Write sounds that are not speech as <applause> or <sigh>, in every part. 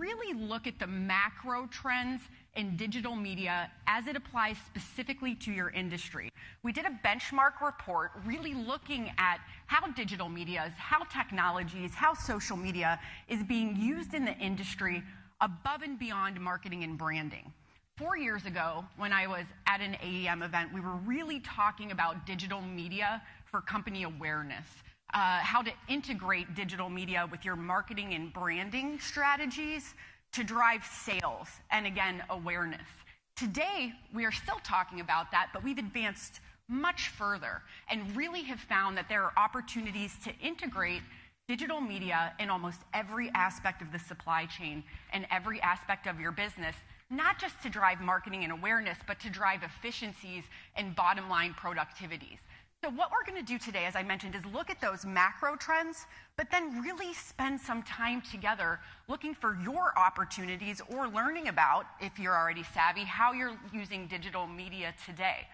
really look at the macro trends in digital media as it applies specifically to your industry. We did a benchmark report really looking at how digital media, is, how technologies, how social media is being used in the industry above and beyond marketing and branding. Four years ago, when I was at an AEM event, we were really talking about digital media for company awareness, Uh, how to integrate digital media with your marketing and branding strategies to drive sales and, again, awareness. Today, we are still talking about that, but we've advanced much further and really have found that there are opportunities to integrate digital media in almost every aspect of the supply chain and every aspect of your business, not just to drive marketing and awareness, but to drive efficiencies and bottom-line productivities. So what we're going to do today, as I mentioned, is look at those macro trends, but then really spend some time together looking for your opportunities or learning about, if you're already savvy, how you're using digital media today.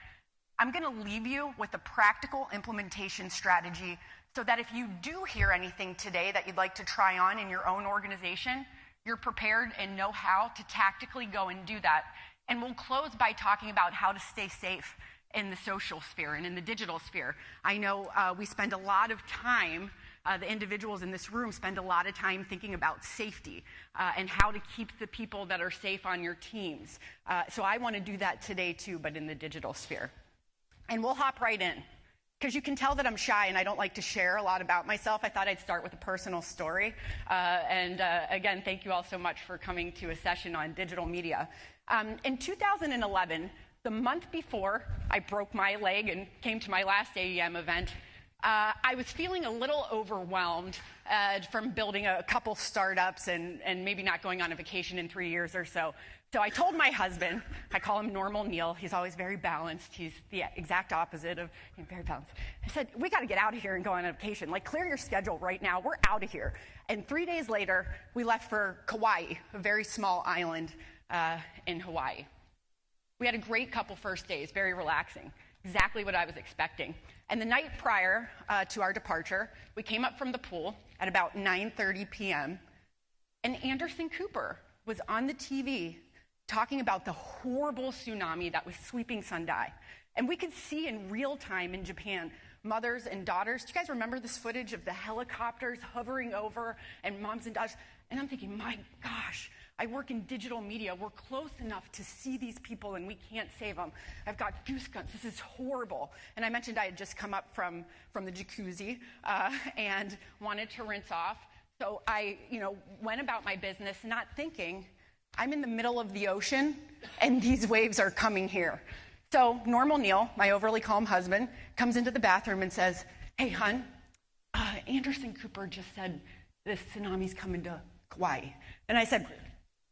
I'm going to leave you with a practical implementation strategy so that if you do hear anything today that you'd like to try on in your own organization, you're prepared and know how to tactically go and do that. And we'll close by talking about how to stay safe in the social sphere and in the digital sphere. I know uh, we spend a lot of time, uh, the individuals in this room spend a lot of time thinking about safety uh, and how to keep the people that are safe on your teams. So I want to do that today too, but in the digital sphere. And we'll hop right in. Because you can tell that I'm shy and I don't like to share a lot about myself, I thought I'd start with a personal story. And again, thank you all so much for coming to a session on digital media. Um, in 2011, the month before I broke my leg and came to my last AEM event, uh, I was feeling a little overwhelmed uh, from building a couple startups and maybe not going on a vacation in three years or so. So I told my husband, I call him Normal Neil. He's always very balanced. He's the exact opposite of very balanced. I said, "We got to get out of here and go on a vacation. Like, clear your schedule right now. We're out of here." And three days later, we left for Kauai, a very small island uh, in Hawaii. We had a great couple first days, very relaxing, exactly what I was expecting. And the night prior uh, to our departure, we came up from the pool at about 9:30 P.M., and Anderson Cooper was on the TV talking about the horrible tsunami that was sweeping Sendai. And we could see in real time in Japan, mothers and daughters. Do you guys remember this footage of the helicopters hovering over and moms and daughters? And I'm thinking, "My gosh, I work in digital media. We're close enough to see these people and we can't save them. I've got goosebumps. This is horrible." And I mentioned I had just come up from from the jacuzzi uh, and wanted to rinse off. So I you know, went about my business not thinking, "I'm in the middle of the ocean and these waves are coming here." So Normal Neil, my overly calm husband, comes into the bathroom and says, "Hey, hon, uh, Anderson Cooper just said this tsunami's coming to Kauai." And I said,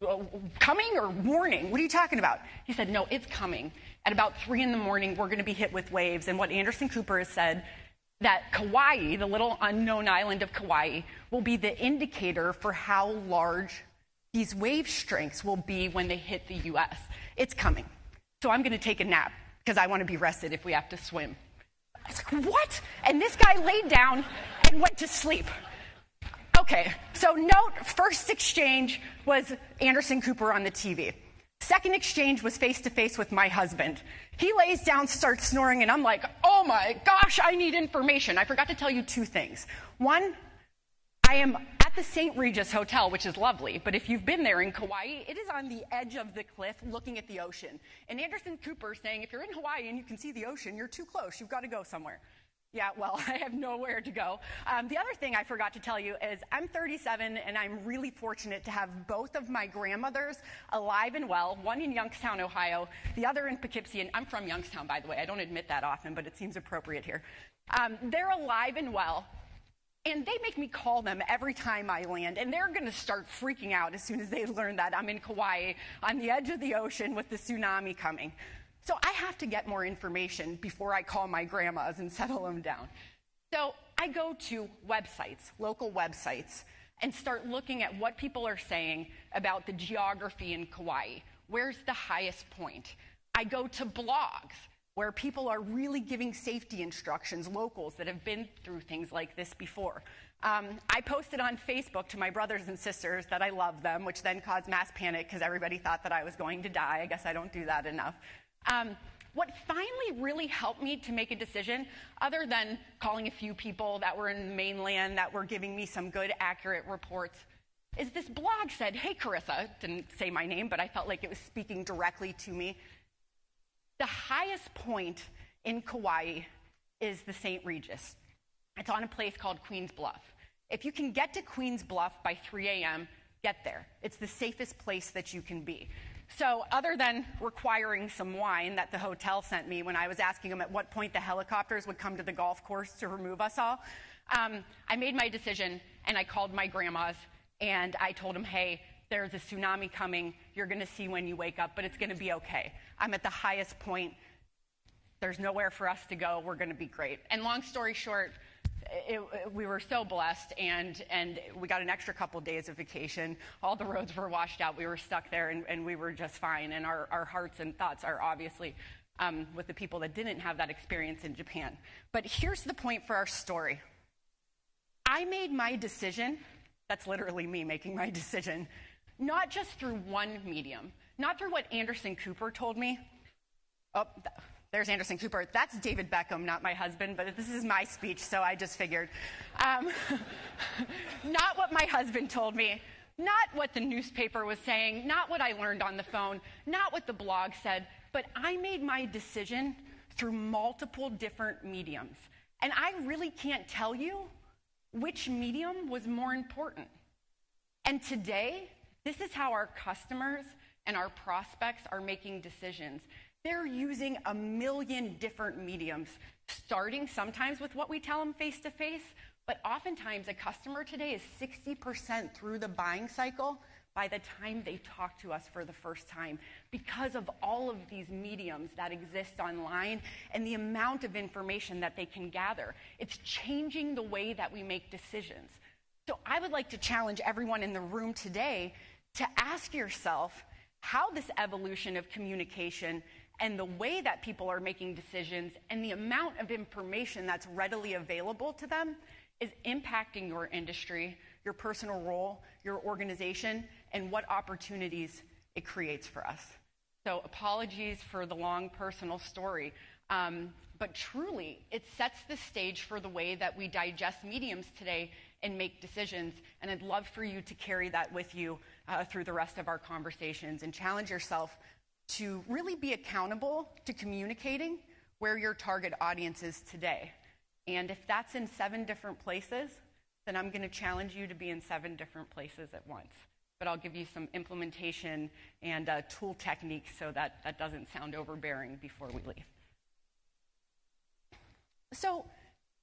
Uh, "Coming or warning? What are you talking about?" He said, "No, it's coming. At about three in the morning, we're going to be hit with waves." And what Anderson Cooper has said, that Kauai, the little unknown island of Kauai, will be the indicator for how large these wave strengths will be when they hit the U.S. It's coming. So I'm going to take a nap because I want to be rested if we have to swim. I was like, "What?" And this guy laid down and went to sleep. Okay. So note, first exchange was Anderson Cooper on the TV. Second exchange was face-to-face with my husband. He lays down, starts snoring, and I'm like, "Oh my gosh, I need information." I forgot to tell you two things. One, I am at the St. Regis Hotel, which is lovely, but if you've been there in Kauai, it is on the edge of the cliff looking at the ocean. And Anderson Cooper saying, "If you're in Hawaii and you can see the ocean, you're too close. You've got to go somewhere." Yeah, well, <laughs> I have nowhere to go. Um, the other thing I forgot to tell you is I'm 37 and I'm really fortunate to have both of my grandmothers alive and well, one in Youngstown, Ohio, the other in Poughkeepsie. And I'm from Youngstown, by the way. I don't admit that often, but it seems appropriate here. Um, they're alive and well, and they make me call them every time I land. And they're going to start freaking out as soon as they learn that I'm in Kauai on the edge of the ocean with the tsunami coming. So I have to get more information before I call my grandmas and <laughs> settle them down. So I go to websites, local websites, and start looking at what people are saying about the geography in Kauai. Where's the highest point? I go to blogs. where people are really giving safety instructions, locals that have been through things like this before. Um, I posted on Facebook to my brothers and sisters that I love them, which then caused mass panic because everybody thought that I was going to die. I guess I don't do that enough. Um, what finally really helped me to make a decision, other than calling a few people that were in the mainland that were giving me some good, accurate reports, is this blog said, Hey, Carisa, didn't say my name, but I felt like it was speaking directly to me. The highest point in Kauai is the St. Regis. It's on a place called Queen's Bluff. If you can get to Queen's Bluff by 3 a.m., get there. It's the safest place that you can be. So, other than requiring some wine that the hotel sent me when I was asking them at what point the helicopters would come to the golf course to remove us all, um, I made my decision and I called my grandmas and I told them, hey, there's a tsunami coming. You're going to see when you wake up, but it's going to be okay. I'm at the highest point. There's nowhere for us to go. We're going to be great. And long story short, it, it, we were so blessed, and, and we got an extra couple days of vacation. All the roads were washed out. We were stuck there, and, and we were just fine. And our, our hearts and thoughts are obviously um, with the people that didn't have that experience in Japan. But here's the point for our story I made my decision, that's literally me making my <laughs> decision, not just through one medium, not through what Anderson Cooper told me. Oh, there's Anderson Cooper. That's David Beckham, not my husband, but this is my speech, so I just figured. Um, <laughs> not what my husband told me, not what the newspaper was saying, not what I learned on the phone, not what the blog said, but I made my decision through multiple different mediums. And I really can't tell you which medium was more important. And today, this is how our customers and our prospects are making decisions. They're using a million different mediums, starting sometimes with what we tell them face to face, but oftentimes a customer today is 60% through the buying cycle by the time they talk to us for the first time because of all of these mediums that exist online and the amount of information that they can gather. It's changing the way that we make decisions. So I would like to challenge everyone in the room today to ask yourself how this evolution of communication and the way that people are making decisions and the amount of information that's readily available to them is impacting your industry, your personal role, your organization, and what opportunities it creates for us. So, apologies for the long personal story, um, but truly, it sets the stage for the way that we digest mediums today and make decisions. And I'd love for you to carry that with you uh, through the rest of our conversations and challenge yourself to really be accountable to communicating where your target audience is today. And if that's in seven different places, then I'm going to challenge you to be in seven different places at once. But I'll give you some implementation and uh, tool techniques so that that doesn't sound overbearing before we leave. So,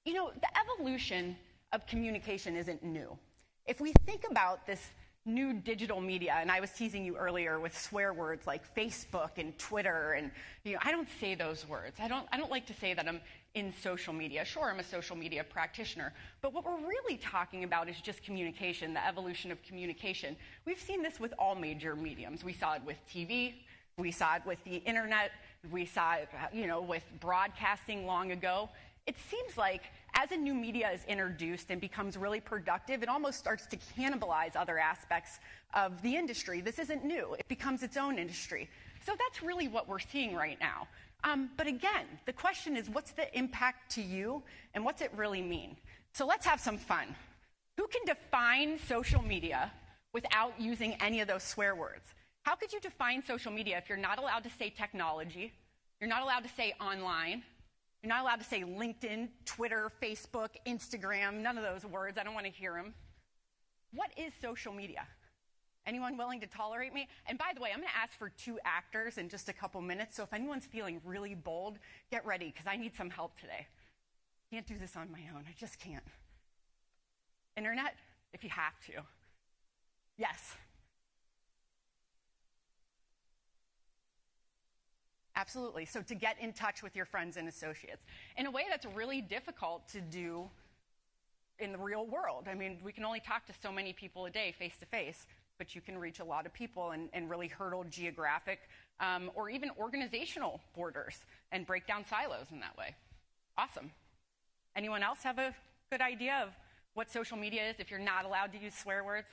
you know, the evolution of communication isn't new. If we think about this new digital media, and I was teasing you earlier with swear words like Facebook and Twitter, and you know, I don't say those words. I don't, I don't like to say that I'm in social media. Sure, I'm a social media practitioner, but what we're really talking about is just communication, the evolution of communication. We've seen this with all major mediums. We saw it with TV, we saw it with the internet, we saw it, you know, with broadcasting long ago. It seems like as a new media is introduced and becomes really productive, it almost starts to cannibalize other aspects of the industry. This isn't new, it becomes its own industry. So that's really what we're seeing right now. Um, but again, the question is what's the impact to you and what's it really mean? So let's have some fun. Who can define social media without using any of those swear words? How could you define social media if you're not allowed to say technology, you're not allowed to say online, you're not allowed to say LinkedIn, Twitter, Facebook, Instagram, none of those words. I don't want to hear them. What is social media? Anyone willing to tolerate me? And by the way, I'm going to ask for two actors in just a couple minutes. So if anyone's feeling really bold, get ready because I need some help today. Can't do this on my own. I just can't. Internet, if you have to. Yes. Absolutely. So to get in touch with your friends and associates in a way that's really difficult to do in the real world. I mean, we can only talk to so many people a day face to face, but you can reach a lot of people and, and really hurdle geographic um, or even organizational borders. and break down silos in that way. Awesome. Anyone else have a good idea of what social media is if you're not allowed to use swear words?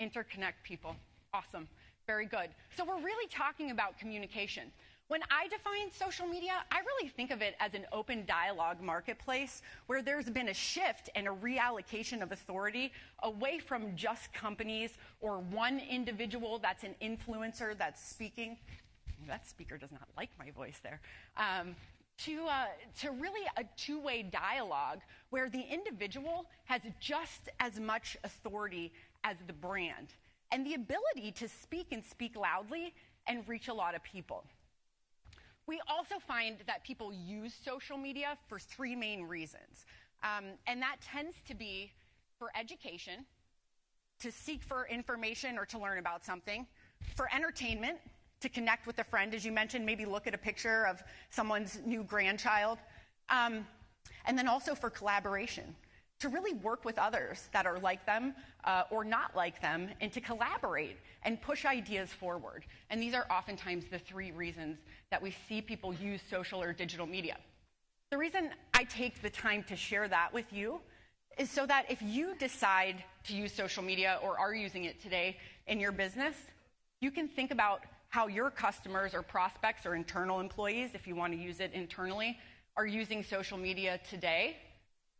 Interconnect people. Awesome. Very good. So we're really talking about communication. When I define social media, I really think of it as an open dialogue marketplace where there's been a shift and a reallocation of authority away from just companies or one individual that's an influencer that's speaking. That speaker does not like my voice there. Um, to, uh, to really a two way dialogue where the individual has just as much authority as the brand and the ability to speak and speak loudly and reach a lot of people. We also find that people use social media for three main reasons. Um, and that tends to be for education, to seek for information or to learn about something, for entertainment, to connect with a friend, as you mentioned, maybe look at a picture of someone's new grandchild, um, and then also for collaboration, to really work with others that are like them uh, or not like them, and to collaborate and push ideas forward. And these are oftentimes the three reasons that we see people use social or digital media. The reason I take the time to share that with you is so that if you decide to use social media or are using it today in your business, you can think about how your customers or prospects or internal employees, if you want to use it internally, are using social media today,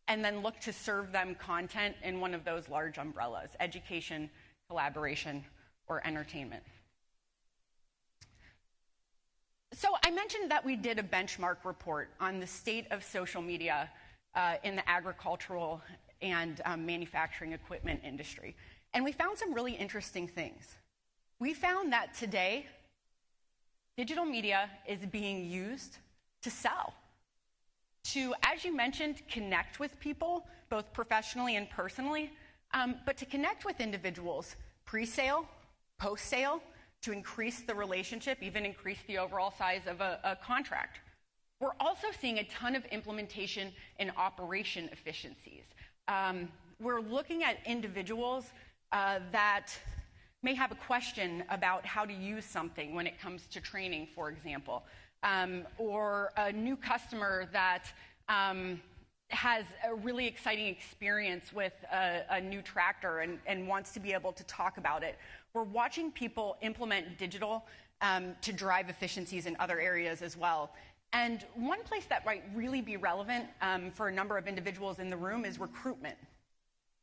and then look to serve them content in one of those large umbrellas education, collaboration, or entertainment. So I mentioned that we did a benchmark report on the state of social media uh, in the agricultural and um, manufacturing equipment industry. And we found some really interesting things. We found that today, digital media is being used to sell, to, as you mentioned, connect with people, both professionally and personally, um, but to connect with individuals pre sale, post sale, to increase the relationship, even increase the overall size of a, a contract. We're also seeing a ton of implementation and operation efficiencies. Um, we're looking at individuals uh, that may have a question about how to use something when it comes to training, for example, um, or a new customer that um, has a really exciting experience with a, a new tractor and, and, wants to be able to talk about it, we're watching people implement digital um, to drive efficiencies in other areas as well. And one place that might really be relevant um, for a number of individuals in the room is recruitment.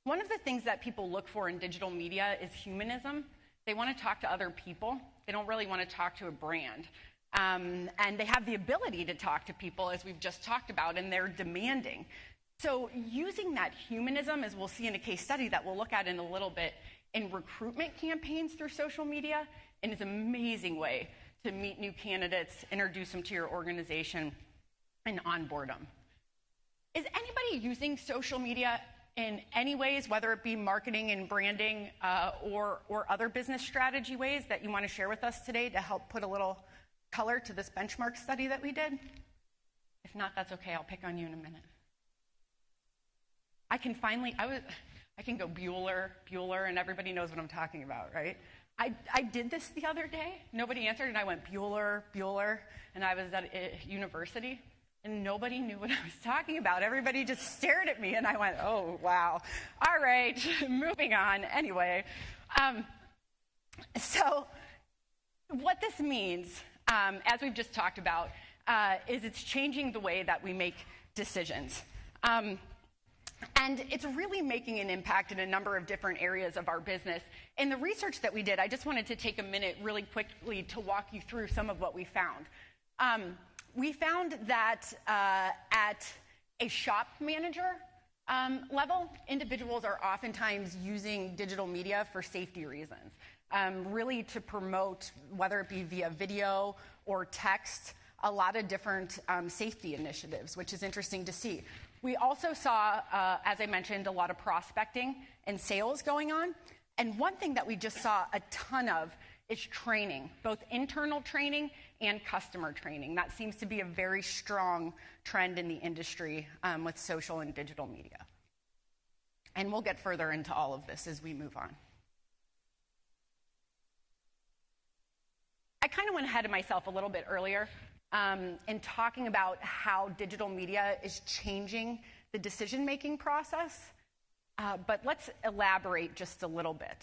One of the things that people look for in digital media is humanism. They want to talk to other people, they don't really want to talk to a brand. Um, and they have the ability to talk to people, as we've just talked about, and they're demanding. So, using that humanism, as we'll see in a case study that we'll look at in a little bit, in recruitment campaigns through social media and is an amazing way to meet new candidates, introduce them to your organization, and onboard them. Is anybody using social media in any ways, whether it be marketing and branding uh, or, or other business strategy ways that you want to share with us today to help put a little color to this benchmark study that we did? If not, that's okay. I'll pick on you in a minute. I can finally, I was, I can go Bueller, Bueller, and everybody knows what I'm talking about, right? I, I did this the other day. Nobody answered, and I went Bueller, Bueller, and I was at a university, and nobody knew what <laughs> I was talking about. Everybody just stared at me, and I went, oh, wow. All right, <laughs> moving on. Anyway, um, so what this means, um, as we've just talked about, uh, is it's changing the way that we make decisions. Um, and it's really making an impact in a number of different areas of our business. In the research that we did, I just wanted to take a minute really quickly to walk you through some of what we found. Um, we found that uh, at a shop manager um, level, individuals are oftentimes using digital media for safety reasons, um, really to promote, whether it be via video or text, a lot of different um, safety initiatives, which is interesting to see. We also saw, uh, as I mentioned, a lot of prospecting and sales going on. And one thing that we just saw a ton of is training, both internal training and customer training. That seems to be a very strong trend in the industry um, with social and digital media. And we'll get further into all of this as we move on. I kind of went ahead of myself a little bit earlier um, in talking about how digital media is changing the decision making process, uh, but let's elaborate just a little bit.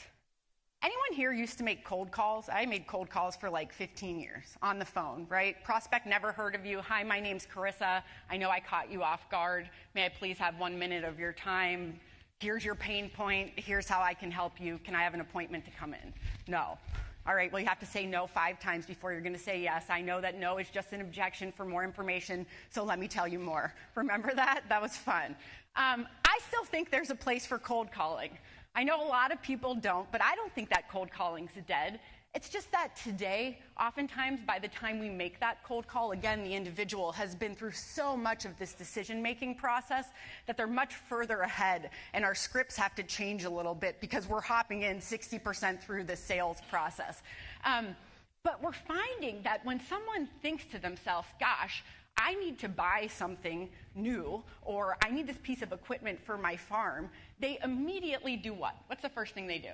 Anyone here used to make cold calls? I made cold calls for like 15 years on the phone, right? Prospect never heard of you. Hi, my name's Carisa. I know I caught you off guard. May I please have one minute of your time? Here's your pain point. Here's how I can help you. Can I have an appointment to come in? No. All right, well, you have to say no five times before you're going to say yes. I know that no is just an objection for more information, so let me tell you more. Remember that? That was fun. Um, I still think there's a place for cold calling. I know a lot of people don't, but I don't think that cold calling's dead. It's just that today, oftentimes, by the time we make that cold call, again, the individual has been through so much of this decision making process that they're much further ahead, and our scripts have to change a little bit because we're hopping in 60% through the sales process. Um, but we're finding that when someone thinks to themselves, gosh, I need to buy something new, or I need this piece of equipment for my farm, they immediately do what? What's the first thing they do?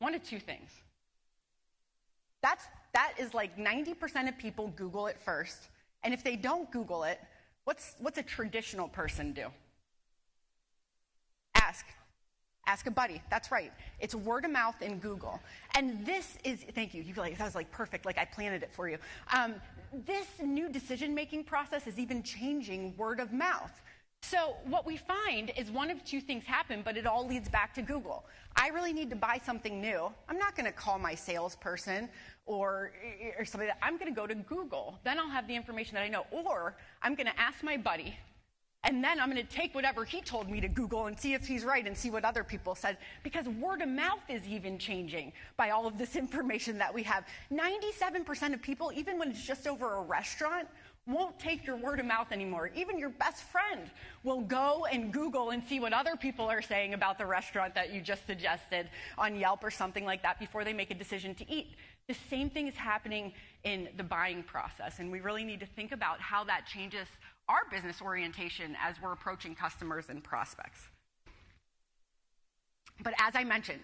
One of two things that's, that is like 90% of people Google it first. And if they don't Google it, what's, what's a traditional person do? Ask. Ask a buddy. That's right. It's word of mouth in Google. And this is, thank you. You like that was like perfect, like I planted it for you. Um, this new decision making process is even changing word of mouth. So, what we find is one of two things happen, but it all leads back to Google. I really need to buy something new. I'm not going to call my salesperson or, or somebody. I'm going to go to Google. Then I'll have the information that I know. Or I'm going to ask my buddy, and then I'm going to take whatever he told me to Google and see if he's right and see what other people said. Because word of mouth is even changing by all of this <laughs> information that we have. 97% of people, even when it's just over a restaurant, won't take your word of mouth anymore. Even your best friend will go and Google and see what other people are saying about the restaurant that you just suggested on Yelp or something like that before they make a decision to eat. The same thing is happening in the buying process, and we really need to think about how that changes our business orientation as we're approaching customers and prospects. But as I mentioned,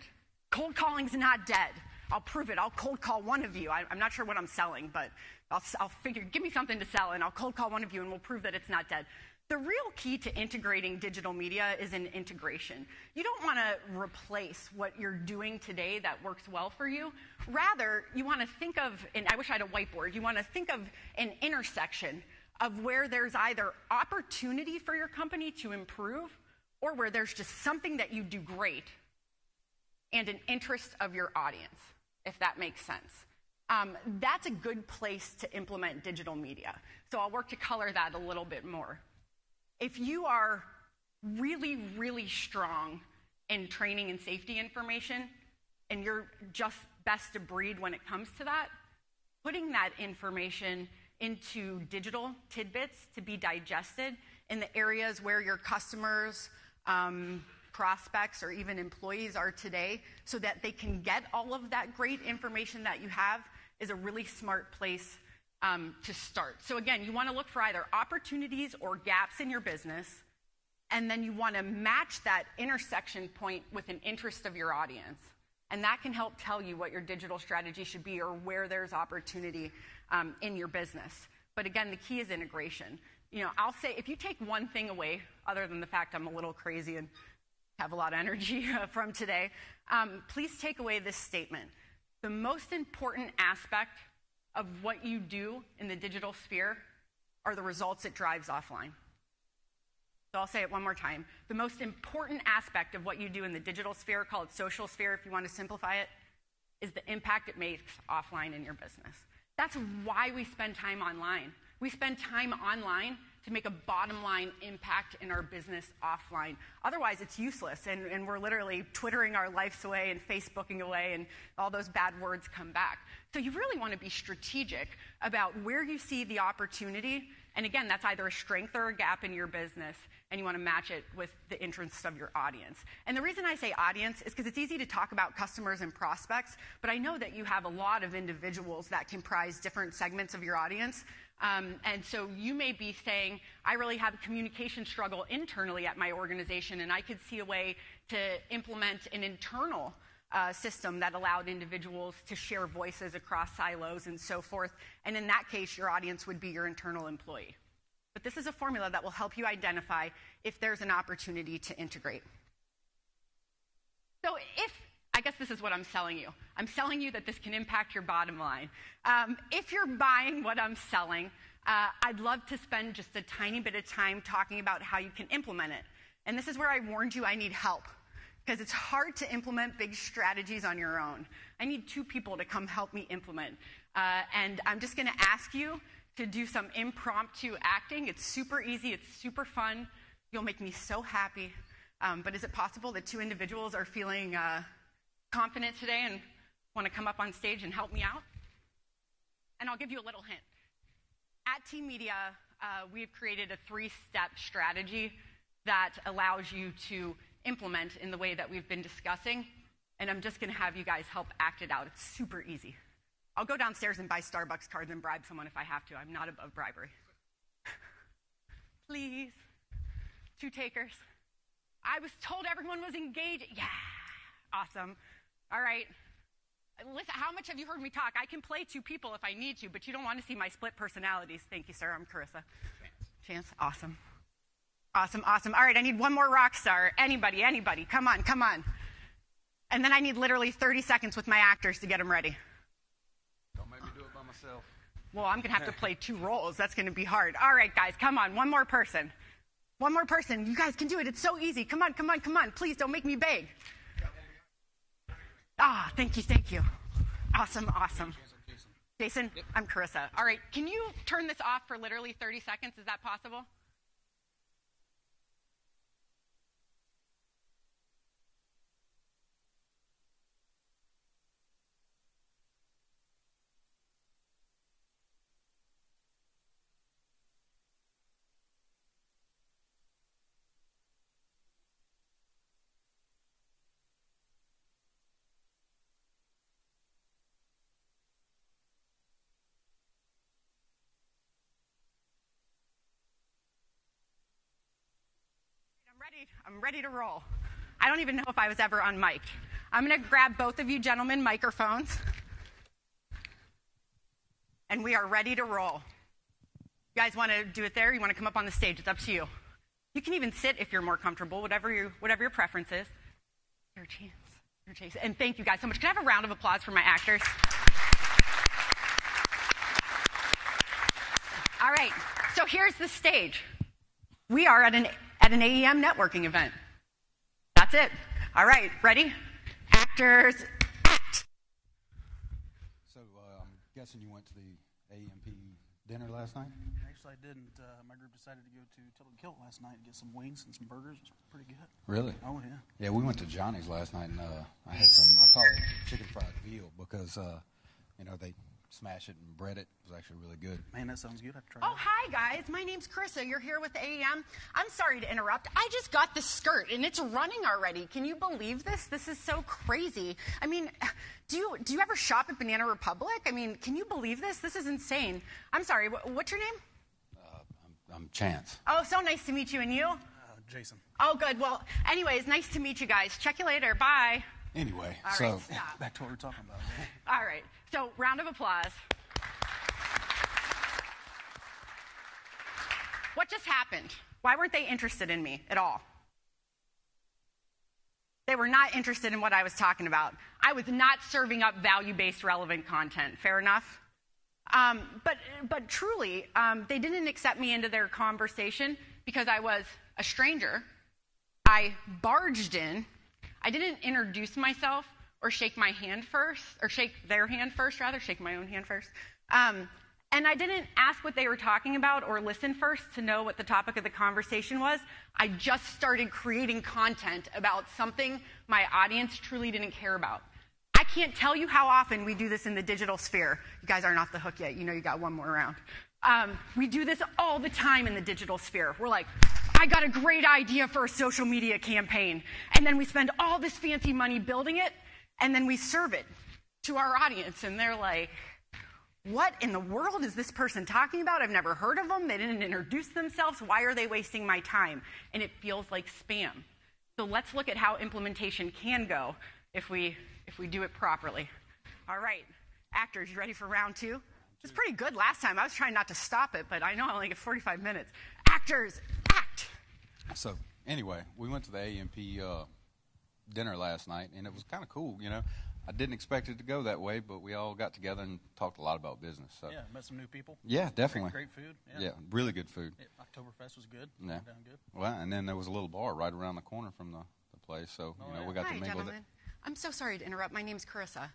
cold calling's not dead. I'll prove it. I'll cold call one of you. I, am not sure what I'm selling, but I'll, I'll figure, give me something to sell, and I'll cold call one of you, and we'll prove that it's not dead. The real key to integrating digital media is in integration. You don't want to replace what you're doing today that works well for you. Rather, you want to think of, and I wish I had a whiteboard, you want to think of an intersection of where there's either opportunity for your company to improve or where there's just something that you do great and an interest of your audience, if that makes sense um, that's a good place to implement digital media. So I'll work to color that a little bit more. If you are really, really strong in training and safety information, and you're just best of breed when it comes to that, putting that information into digital tidbits to be digested in the areas where your customers, um, prospects, or even employees are today so that they can get all of that great information that you have is a really smart place um, to start. So, again, you want to look for either opportunities or gaps in your business, and then you want to match that intersection point with an interest of your audience. And that can help tell you what your digital strategy should be or where there's opportunity um, in your business. But again, the key is integration. You know, I'll say if you take one thing away, other than the fact I'm a little crazy and have a lot of energy <laughs> from today, um, please take away this statement the most important aspect of what you do in the digital sphere are the results it drives offline. So I'll say it one more time. The most important aspect of what you do in the digital sphere, call it social sphere if you want to simplify it, is the impact it makes offline in your business. That's why we spend time online. We spend time online to make a bottom line impact in our business offline. Otherwise, it's useless, and, and we're literally twittering our lives away and Facebooking away, and all those bad words come back. So, you really want to be strategic about where you see the opportunity. And again, that's either a strength or a gap in your business, and you want to match it with the interests of your audience. And the reason I say audience is because it's easy to talk about customers and prospects, but I know that you have a lot of individuals that comprise different segments of your audience. Um, and so you may be saying, I really have a communication struggle internally at my organization, and I could see a way to implement an internal uh, system that allowed individuals to share voices across silos and so forth. And in that case, your audience would be your internal employee. But this is a formula that will help you identify if there's an opportunity to integrate. So, if guess this is what I'm selling you. I'm selling you that this can impact your bottom line. Um, if you're buying what I'm selling, uh, I'd love to spend just a tiny bit of time talking about how you can implement it. And this is where I warned you I need help because it's hard to implement big strategies on your own. I need two people to come help me implement. Uh, and I'm just going to ask you to do some impromptu acting. It's super easy, it's super fun. You'll make me so happy. Um, but is it possible that two individuals are feeling uh, confident today and want to come up on stage and help me out? And I'll give you a little hint. At tMedia, uh, we've created a three step strategy that allows you to implement in the way that we've been discussing. And I'm just going to have you guys help act it out. It's super easy. I'll go downstairs and buy Starbucks cards and bribe someone if I have to. I'm not above bribery. Please. Two takers. I was told everyone was engaged. Yeah. Awesome. All right. Listen, how much have you heard me talk? I can play two people if I need to, but you don't want to see my split personalities. Thank you, sir. I'm Carisa. Chance. Chance. Awesome. Awesome, awesome. All right, I need one more rock star. Anybody, anybody. Come on, come on. And then I need literally 30 seconds with my actors to get them ready. Don't make me do it by myself. Well, I'm going to have to <laughs> play two roles. That's going to be hard. All right, guys, come on. One more person. One more person. You guys can do it. It's so easy. Come on, come on, come on. Please don't make me beg. Ah, thank you, thank you. Awesome, awesome. Jason, yep. I'm Carisa. All right, can you turn this off for literally 30 seconds? Is that possible? Ready. I'm ready to roll. I don't even know if I was ever on mic. I'm going to grab both of you gentlemen microphones. And we are ready to roll. You guys want to do it there? You want to come up on the stage? It's up to you. You can even sit if you're more comfortable, whatever, you, whatever your preference is. Your chance. Your chance. And thank you guys so much. Can I have a round of applause for my actors? All right. So here's the stage. We are at an at an AEM networking event. That's it. All right, ready? Actors, act. So uh, I'm guessing you went to the AEMP dinner last night? Actually, I didn't. Uh, my group decided to go to Tilted Kilt last night and get some wings and some burgers. It was pretty good. Really? Oh, yeah. Yeah, we went to Johnny's last night and uh, I had some, I call it chicken fried veal because, uh, you know, they smash it and bread it. It was actually really good. Man, that sounds good. I have to try Oh, hi, guys. My name's Carisa. You're here with AEM. I'm sorry to interrupt. I just got the skirt, and it's running already. Can you believe this? This is so crazy. I mean, do you, do you ever shop at Banana Republic? I mean, can you believe this? This is insane. I'm sorry. What's your name? Uh, I'm, I'm, Chance. Oh, so nice to meet you. And you? Uh, Jason. Oh, good. Well, anyways, nice to meet you guys. Check you later. Bye. Anyway, All so right, back to what we are talking about. <laughs> All right. So, round of applause. What just happened? Why weren't they interested in me at all? They were not interested in what I was talking about. I was not serving up value based relevant content. Fair enough? Um, but, but truly, um, they didn't accept me into their conversation because I was a stranger. I barged in I didn't introduce myself or shake my hand first, or shake their hand first, rather, shake my own hand first. Um, and I didn't ask what they were talking about or listen first to know what the topic of the conversation was. I just started creating content about something my audience truly didn't care about. I can't tell you how often we do this in the digital sphere. You guys aren't off the hook yet. You know you got one more round. Um, we do this all the time in the digital sphere. We're like, I got a great idea for a social media campaign. And then we spend all this fancy money building it, and then we serve it to our audience. And they're like, what in the world is this person talking about? I've never heard of them. They didn't introduce themselves. Why are they wasting my time? And it feels like spam. So let's look at how implementation can go if we if we do it properly. All right, actors, you ready for round two? It was pretty good last time. I was trying not to stop it, but I know I only get 45 minutes. Actors, act. So anyway, we went to the AMP uh, dinner last night, and it was kind of cool. You know, I didn't expect it to go that way, but we all got together and talked a lot about business. So Yeah, met some new people. yeah, definitely. Great, great food. Yeah, really good food. Yeah, Oktoberfest was good. Yeah. Went down good. Well, and then there was a little bar right around the corner from the, the place, so you know yeah. we got Hi, to mingle with it. gentlemen. I'm so sorry to interrupt. My name's Carisa.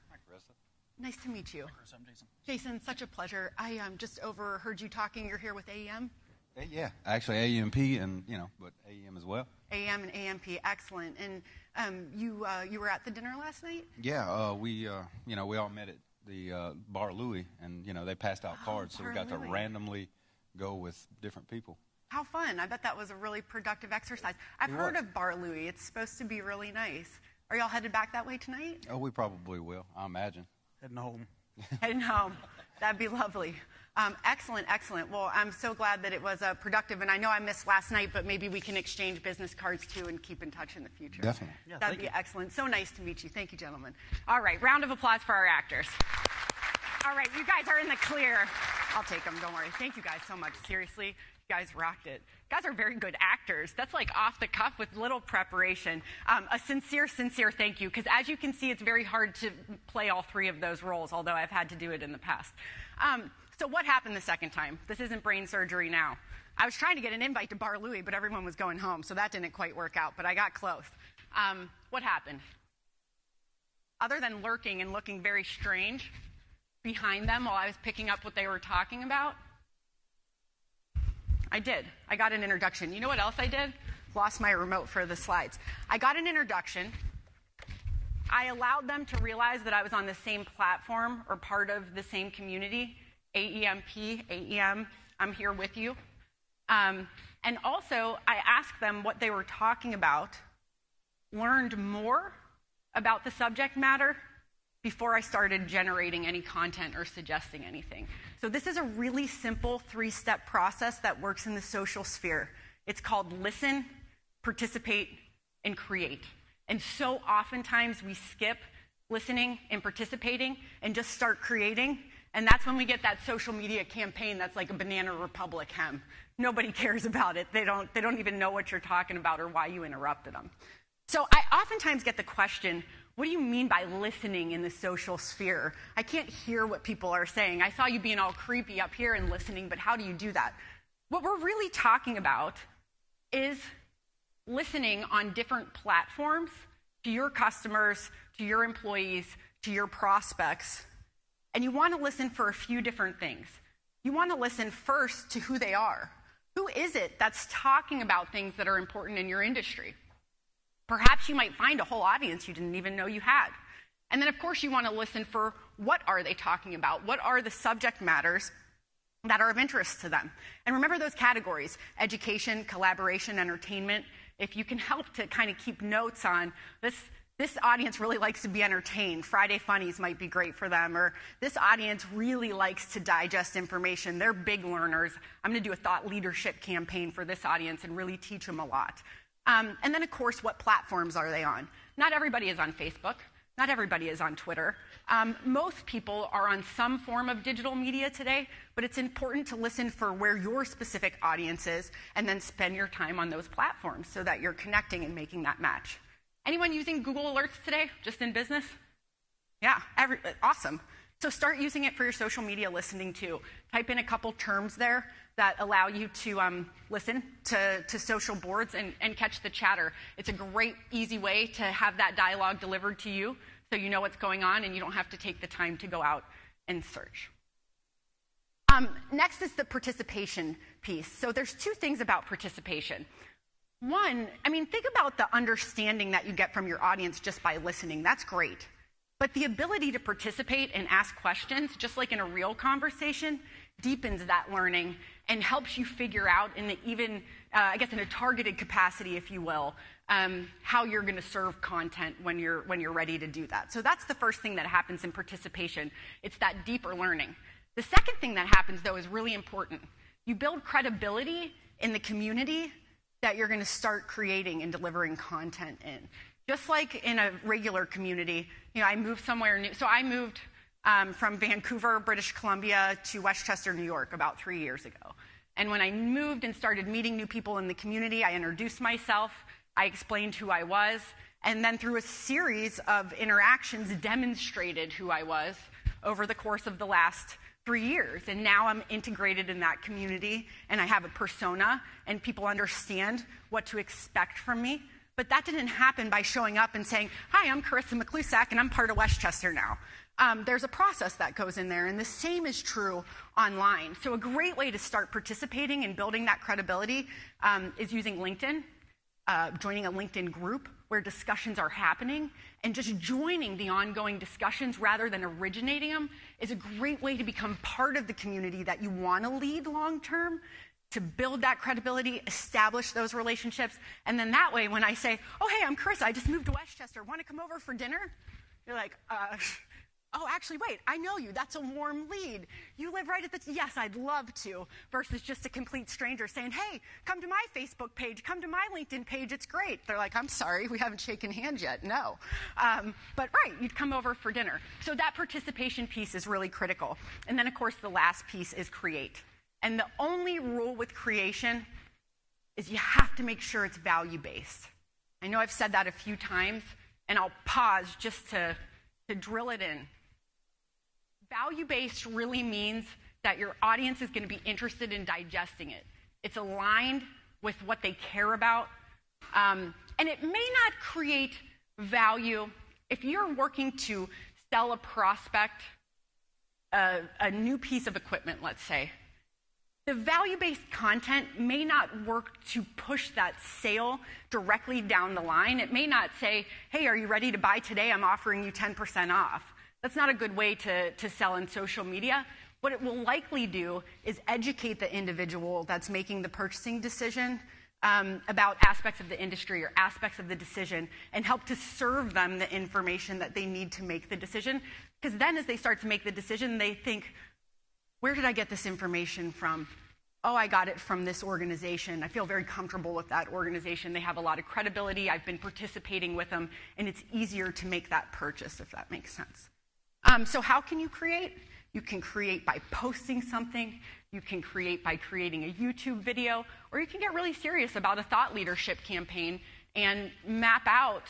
Hi, Carisa. Nice to meet you. Chris, I'm Jason. Jason, such a pleasure. I um, just overheard you talking. You're here with AEM? Hey, yeah, actually AMP and you know, but AEM as well. AM and AMP, excellent. And um, you, uh, you were at the dinner last night? Yeah, uh, we uh, you know we all met at the uh, Bar Louie, and you know they passed out Oh, cards, so we Bar got to randomly go with different people. How fun. I bet that was a really productive exercise. I've It heard was. of Bar Louie. It's supposed to be really nice. Are y'all headed back that way tonight? Oh, we probably will. I imagine. Heading home. <laughs> Heading home. That'd be lovely. Um, excellent, excellent. Well, I'm so glad that it was uh, productive. And I know I missed last night, but maybe we can exchange business cards too and keep in touch in the future. Definitely. Yeah, That'd be you. excellent. So nice to meet you. Thank you, gentlemen. All right, round of applause for our actors. All right, you guys are in the clear. I'll take them, don't worry. Thank you guys so much. Seriously, you guys rocked it. You guys are very good actors. That's like off the cuff with little preparation. Um, a sincere, sincere thank you, because as you can see, it's very hard to play all three of those roles, although I've had to do it in the past. Um, so, what happened the second time? This isn't brain surgery now. I was trying to get an invite to Bar Louie, but everyone was going home, so that didn't quite work out, but I got close. Um, what happened? other than lurking and looking very strange behind them while I was picking up what they were talking about, I did. I got an introduction. You know what else I did? Lost my remote for the slides. I got an introduction. I allowed them to realize that I was on the same platform or part of the same community, AEMP, AEM, I'm here with you. Um, and also, I asked them what they were talking about, learned more about the subject matter before I started generating any content or suggesting anything. So, this is a really simple three step process that works in the social sphere. It's called listen, participate, and create. And so oftentimes we skip listening and participating and just start creating. And that's when we get that social media campaign that's like a Banana Republic hem. Nobody <laughs> cares about it. They don't, they don't even know what you're talking about or why you interrupted them. So I oftentimes get the question, what do you mean by listening in the social sphere? I can't hear what people are saying. I saw you being all creepy up here and listening, but how do you do that? What we're really talking about is listening on different platforms to your customers, to your employees, to your prospects. And you want to listen for a few different things. You want to listen first to who they are. Who is it that's talking about things that are important in your industry? Perhaps you might find a whole audience you didn't even know you had. And then, of course, you want to listen for what are they talking about? What are the subject matters that are of interest to them? And remember those categories education, collaboration, entertainment. If you can help to kind of keep notes on this, this audience really likes to be entertained. Friday Funnies might be great for them. Or this audience really likes to digest information. They're big learners. I'm going to do a thought leadership campaign for this audience and really teach them a lot. Um, and then, of course, what platforms are they on? Not everybody is on Facebook. Not everybody is on Twitter. Um, most people are on some form of digital media today, but it's important to listen for where your specific audience is and then spend your time on those platforms so that you're connecting and making that match. Anyone using Google Alerts today, just in business? Yeah, every, awesome. So start using it for your social media listening too. Type in a couple terms there that allow you to um, listen to, to social boards and, and catch the chatter. It's a great, easy way to have that dialogue delivered to you so you know what's going on and you don't have to take the time to go out and search. Um, next is the participation piece. So there's two things about participation. One, I mean, think about the understanding that you get from your audience just by listening. That's great. But the ability to participate and ask questions, just like in a real conversation, deepens that learning and helps you figure out, in the even, uh, I guess, in a targeted capacity, if you will, um, how you're going to serve content when you're when you're ready to do that. So that's the first thing that happens in participation. It's that deeper learning. The second thing that happens, though, is really important. You build credibility in the community that you're going to start creating and delivering content in. just like in a regular community, you know, I moved somewhere new. So I moved um, from Vancouver, British Columbia, to Westchester, New York, about three years ago. And when I moved and started meeting new people in the community, I introduced myself, I explained who I was, and then through a series of interactions, demonstrated who I was over the course of the last three years. And now I'm integrated in that community, and I have a persona, and people understand what to expect from me. But that didn't happen by showing up and saying, Hi, I'm Carisa Miklusak, and I'm part of Westchester now. Um, there's a process that goes in there, and the same is true online. So, a great way to start participating and building that credibility um, is using LinkedIn, uh, joining a LinkedIn group where discussions are happening, and just joining the ongoing discussions rather than originating them is a great way to become part of the community that you want to lead long term to build that credibility, establish those relationships, and then that way, when I say, "Oh, hey, I'm Chris. I just moved to Westchester. Want to come over for dinner?" You're like, uh, "Oh, actually, wait. I know you. That's a warm lead. You live right at the. Yes, I'd love to." Versus just a complete stranger saying, "Hey, come to my Facebook page. Come to my LinkedIn page. It's great." They're like, "I'm sorry, we haven't shaken hands yet." No, um, but right, you'd come over for dinner. So that participation piece is really critical. And then, of course, the last piece is create. And the only rule with creation is you have to make sure it's value based. I know I've said that a few times, and I'll pause just to, to drill it in. Value based really means that your audience is going to be interested in digesting it, it's aligned with what they care about. Um, and it may not create value if you're working to sell a prospect a, a new piece of equipment, let's say the value based content may not work to push that sale directly down the line. It may not say, hey, are you ready to buy today? I'm offering you 10% off. That's not a good way to, to sell in social media. What it will likely do is educate the individual that's making the purchasing decision um, about aspects of the industry or aspects of the decision and help to serve them the information that they need to make the decision. Because then, as they start to make the decision, they think, where did I get this information from? Oh, I got it from this organization. I feel very comfortable with that organization. They have a lot of credibility. I've been participating with them, and it's easier to make that purchase, if that makes sense. Um, so, how can you create? You can create by posting something, you can create by creating a YouTube video, or you can get really serious about a thought leadership campaign and map out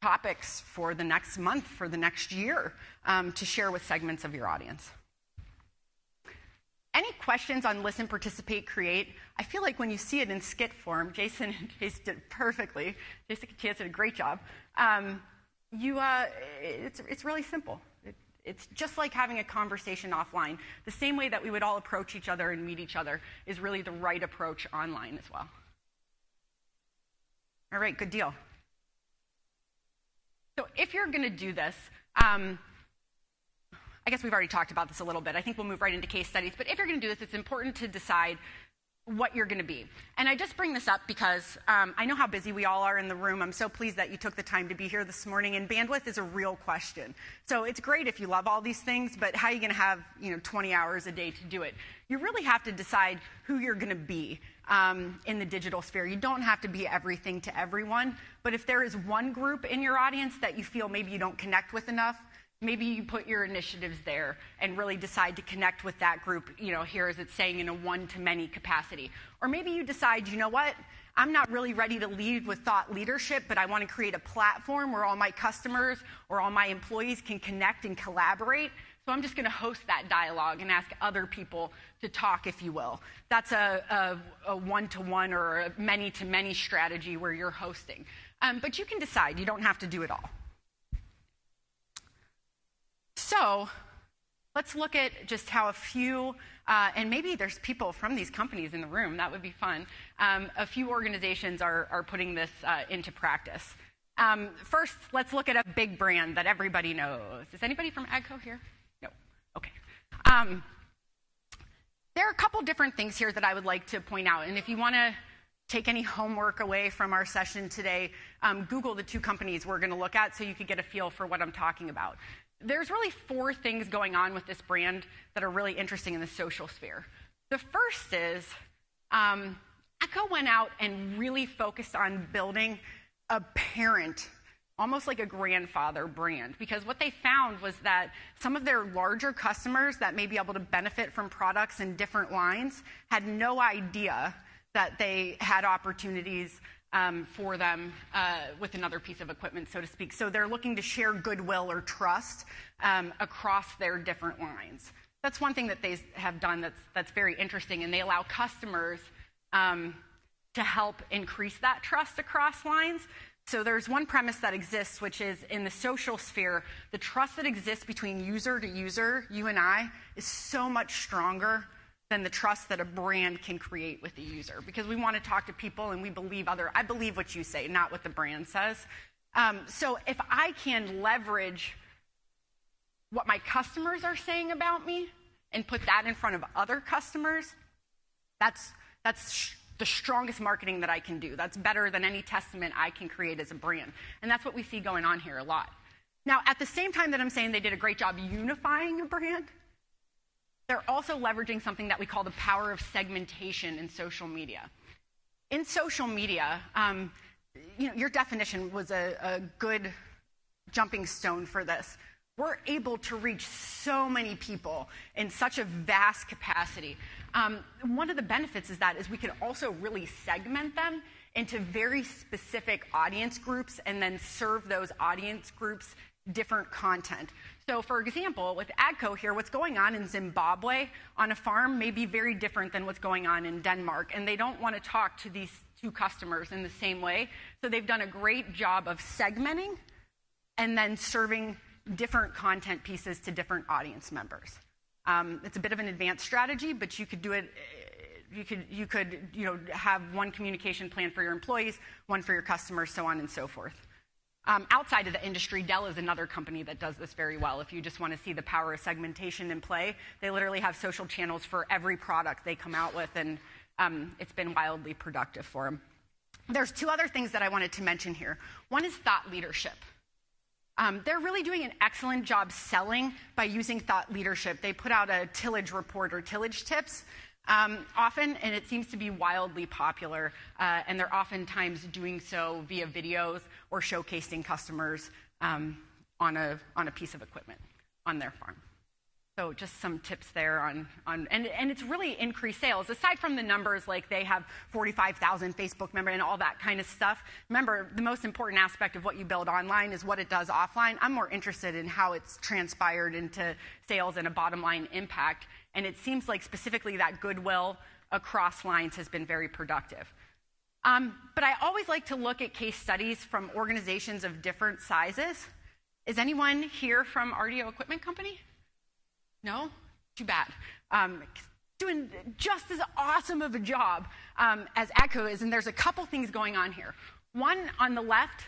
topics for the next month, for the next year, um, to share with segments of your audience. Any questions on listen, participate, create? I feel like when you see it in skit form, Jason, <laughs> Jason did perfectly. Jason Chance did a great job. Um, you, uh, it's, it's really simple. It, it's just like having a conversation offline. The same way that we would all approach each other and meet each other is really the right approach online as well. All right, good deal. So if you're going to do this, um, I guess we've already talked about this a little bit. I think we'll move right into case studies. But if you're going to do this, it's important to decide what you're going to be. And I just bring this up because um, I know how busy we all are in the room. I'm so pleased that you took the time to be here this morning. And bandwidth is a real question. So it's great if you love all these things, but how are you going to have you know 20 hours a day to do it? You really have to decide who you're going to be um, in the digital sphere. You don't have to be everything to everyone, but if there is one group in your audience that you feel maybe you don't connect with enough, maybe you put your initiatives there and really decide to connect with that group, you know, here as it's saying in a one to many capacity. Or maybe you decide, you know what, I'm not really ready to lead with thought leadership, but I want to create a platform where all my customers or all my employees can connect and collaborate. So I'm just going to host that dialogue and ask other people to talk, if you will. That's a, one to one or a many to many strategy where you're hosting. Um, but you can decide, you don't have to do it all. So let's look at just how a few, uh, and maybe there's people from these companies in the room, that would be fun. Um, a few organizations are, are putting this uh, into practice. Um, first, let's look at a big brand that everybody knows. Is anybody from AGCO here? No. Okay. Um, there are a couple different things here that I would like to point out. And if you want to take any homework away from our session today, um, Google the two companies we're going to look at so you could get a feel for what I'm talking about there's really four things going on with this brand that are really interesting in the social sphere. The first is um, AGCO went out and really focused on building a parent almost like a grandfather brand. Because what they found was that some of their larger customers that may be able to benefit from products in different lines had no idea that they had opportunities um, for them uh, with another piece of equipment, so to speak. So they're looking to share goodwill or trust um, across their different lines. That's one thing that they have done that's, that's very interesting, and they allow customers um, to help increase that trust across lines. So there's one premise that exists, which is in the social sphere, the trust that exists between user to user, you and I, is so much stronger than the trust that a brand can create with the user. Because we want to talk to people and we believe other, I believe what you say, not what the brand says. Um, so if I can leverage what my customers are saying about me and put that in front of other customers, that's, that's the strongest marketing that I can do. That's better than any testament I can create as a brand. And that's what we see going on here a lot. Now, at the same time that I'm saying they did a great job unifying a brand, they're also leveraging something that we call the power of segmentation in social media. In social media, um, you know, your definition was a, a good jumping stone for this we're able to reach so many people in such a vast capacity. Um, one of the benefits is that is we can also really segment them into very specific audience groups and then serve those audience groups different content. So, for example, with AGCO here, what's going on in Zimbabwe on a farm may be very different than what's going on in Denmark, and they don't want to talk to these two customers in the same way. So, they've done a great job of segmenting and then serving different content pieces to different audience members. Um, it's a bit of an advanced strategy, but you could do it. You could, you could, you know, have one communication plan for your employees, one for your customers, so on and so forth. Um, outside of the industry, Dell is another company that does this very well. If you just want to see the power of segmentation in play, they literally have social channels for every product they come out with, and um, it's been wildly productive for them. There's two other things that I wanted to mention here. One is thought leadership. Um, they're really doing an excellent job selling by using thought leadership. They put out a tillage report or tillage tips um, often, and it seems to be wildly popular. Uh, and they're oftentimes doing so via videos or showcasing customers um, on, a, on a piece of equipment on their farm. So just some tips there on, on and, and it's really increased sales. Aside from the numbers, like they have 45,000 Facebook members and all that kind of stuff. Remember, the most important aspect of what you build online is what it does offline. I'm more interested in how it's transpired into sales and a bottom line impact. And it seems like specifically that goodwill across lines has been very productive. Um, but I always like to look at case studies from organizations of different sizes. Is anyone here from RDO Equipment Company? No? Too bad. Um, doing just as awesome of a job um, as AGCO is, and there's a couple things going on here. One on the left,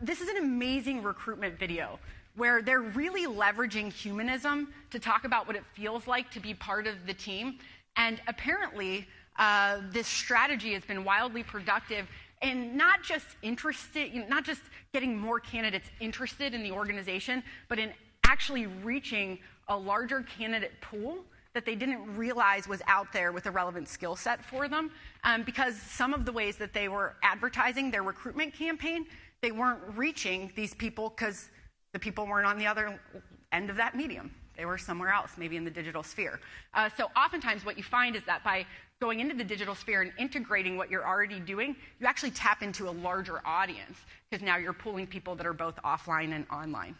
this is an amazing recruitment video where they're really leveraging humanism to talk about what it feels like to be part of the team. And apparently, uh, this strategy has been wildly productive and not just interested, not just getting more candidates interested in the organization, but in actually reaching a larger candidate pool that they didn't realize was out there with a relevant skill set for them um, because some of the ways that they were advertising their recruitment campaign, they weren't reaching these people because the people weren't on the other end of that medium. They were somewhere else, maybe in the digital sphere. Uh, so, oftentimes, what you find is that by going into the digital sphere and integrating what you're already doing, you actually tap into a larger audience because now you're pulling people that are both offline and online.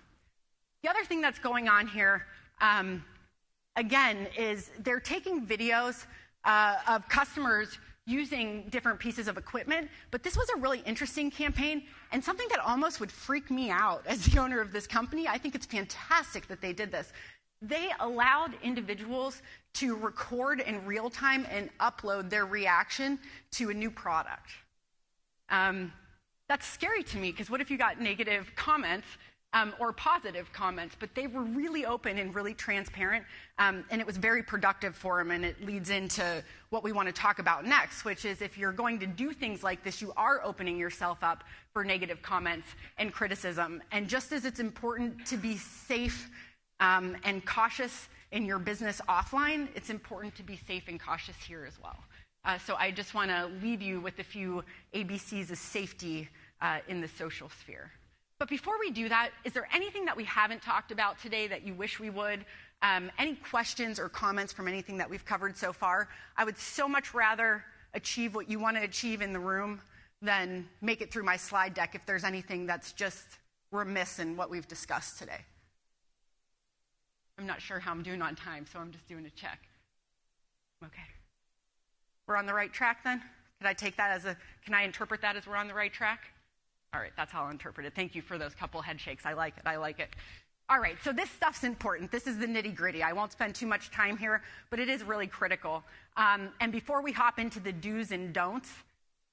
The other thing that's going on here um, again, is they're taking videos uh, of customers using different pieces of equipment. But this was a really interesting campaign and something that almost would freak me out as the owner of this company. I think it's fantastic that they did this. They allowed individuals to record in real time and upload their reaction to a new product. Um, that's scary to me because what if you got negative comments um, or positive comments, but they were really open and really transparent, um, and it was very productive for them. And it leads into what we want to talk about next, which is if you're going to do things like this, you are opening yourself up for negative comments and criticism. And just as it's important to be safe um, and cautious in your business offline, it's important to be safe and cautious here as well. Uh, so I just want to leave you with a few ABCs of safety uh, in the social sphere. But before we do that, is there anything that we haven't talked about today that you wish we would? Um, any questions or comments from anything that we've covered so far? I would so much rather achieve what you want to achieve in the room than make it through my slide deck if there's anything that's just remiss in what we've discussed today. I'm not sure how I'm doing on time, so I'm just doing a check. Okay. We're on the right track then? Can I take that as a, can I interpret that as we're on the right track? All right, that's how I'll interpret it. Thank you for those couple head shakes. I like it. I like it. All right, so this stuff's important. This is the nitty gritty. I won't spend too much time here, but it is really critical. Um, and before we hop into the do's and don'ts,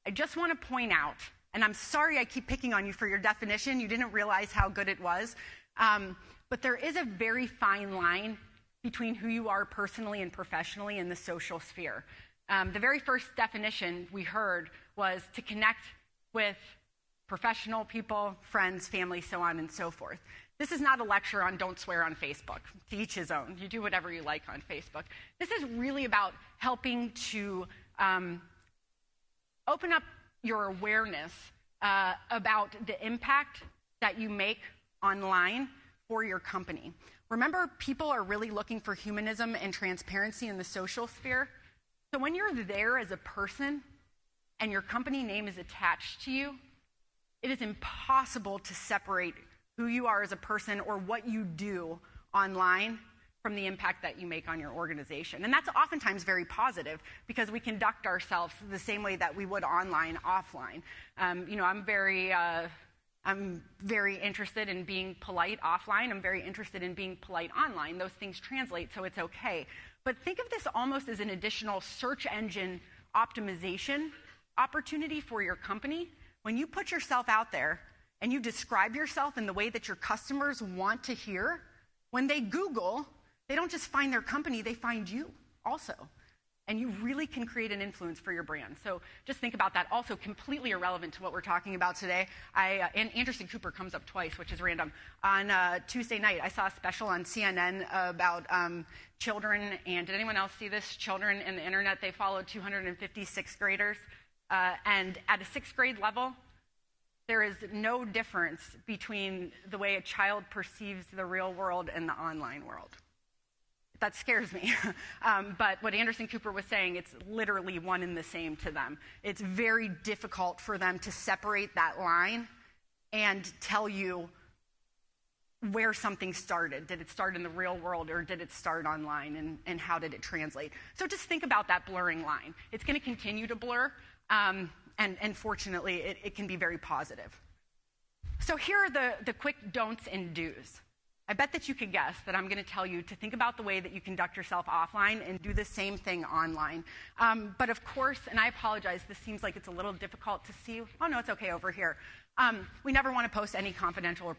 I just want to point out, and I'm sorry I keep picking on you for your definition. You didn't realize how good it was. Um, but there is a very fine line between who you are personally and professionally in the social sphere. Um, the very first definition we heard was to connect with professional people, friends, family, so on and so forth. This is not a lecture on don't swear on Facebook. To each his own. You do whatever you like on Facebook. This is really about helping to um, open up your awareness uh, about the impact that you make online for your company. Remember, people are really looking for humanism and transparency in the social sphere. So when you're there as a person and your company name is attached to you, it is impossible to separate who you are as a person or what you do online from the impact that you make on your organization. And that's oftentimes very positive because we conduct ourselves the same way that we would online, offline. Um, you know, I'm very. Uh, I'm very interested in being polite offline. I'm very interested in being polite online. Those things translate, so it's okay. But think of this almost as an additional search engine optimization opportunity for your company. When you put yourself out there and you describe yourself in the way that your customers want to hear, when they Google, they don't just find their company, they find you also and you really can create an influence for your brand. So just think about that. Also, completely irrelevant to what we're talking about today. I, uh, and Anderson Cooper comes up twice, which is random. On uh, Tuesday night, I saw a special on CNN about um, children. And did anyone else see this? Children in the internet. They followed 250 sixth graders. Uh, and at a sixth grade level, there is no difference between the way a child perceives the real world and the online world that scares me. <laughs> um, but what Anderson Cooper was saying, it's literally one and the same to them. It's very difficult for them to separate that line and tell you where something started. Did it start in the real world or did it start online and, and how did it translate? So just think about that blurring line. It's going to continue to blur, um, and, and fortunately, it, it can be very positive. So here are the, the quick don'ts and do's. I bet that you could guess that I'm going to tell you to think about the way that you conduct yourself offline and do the same thing online. Um, but of course, and I apologize, this seems like it's a little difficult to see. Oh, no, it's okay over here. Um, we never want to post any confidential or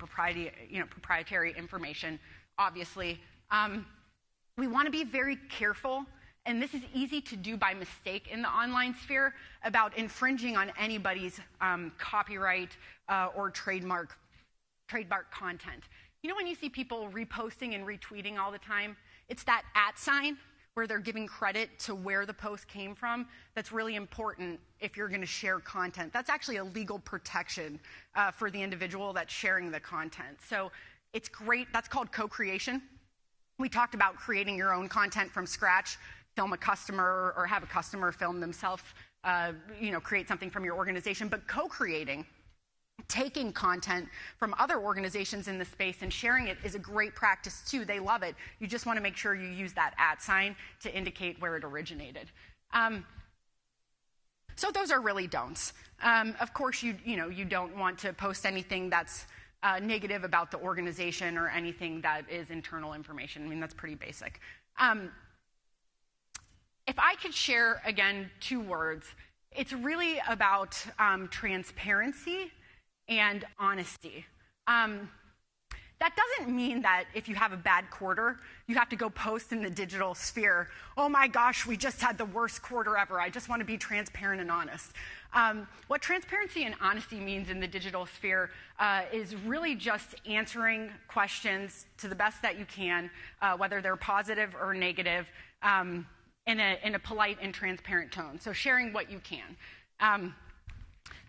you know, proprietary information, obviously. Um, we want to be very careful, and this is easy to do by mistake in the online sphere, about infringing on anybody's um, copyright uh, or trademark, trademark content. You know when you see people reposting and retweeting all the time? It's that at sign where they're giving credit to where the post came from that's really important if you're going to share content. That's actually a legal protection uh, for the individual that's sharing the content. So it's great. That's called co creation. We talked about creating your own content from scratch, film a customer or have a customer film themselves, uh, you know, create something from your organization. But co creating, taking content from other organizations in the space and sharing it is a great practice too. They love it. You just want to make sure you use that at sign to indicate where it originated. Um, so those are really don'ts. Um, of course, you you know you don't want to post anything that's uh, negative about the organization or anything that is internal information. I mean that's pretty basic. Um, if I could share again two words, it's really about um, transparency and honesty. Um, that doesn't mean that if you have a bad quarter, you have to go post in the digital sphere, oh my gosh, we just had the worst quarter ever. I just want to be transparent and honest. Um, what transparency and honesty means in the digital sphere uh, is really just answering questions to the best that you can, uh, whether they're positive or negative, um, in, a, in, a, polite and transparent tone. So sharing what you can. Um,